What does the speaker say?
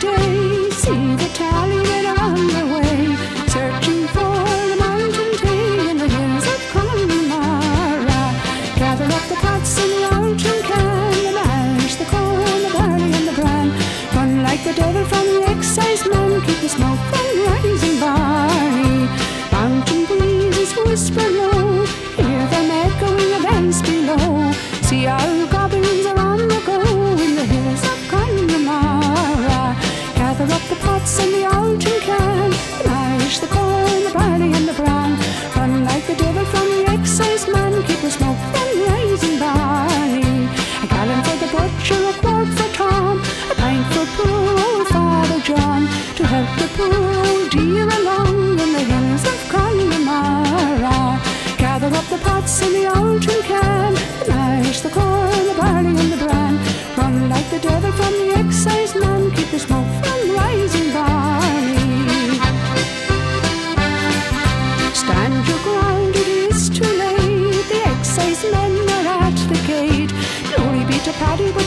today, see the tally that on the way, searching for the mountain tea in the hills of Connemara. Gather up the pots and the altering can, the mash, the corn, the barley and the bran. Run like the devil from the excise man, keep the smoke from rising barley. Mountain breezes whisper low, hear them echoing the vents below. See our Do along in the hills of Connemara gather up the pots in the old tin can, mash the corn, the barley, and the bran? Run like the devil from the excise man, keep the smoke from rising barley. Stand your ground, it is too late. The excise men are at the gate. Glory be to Paddy.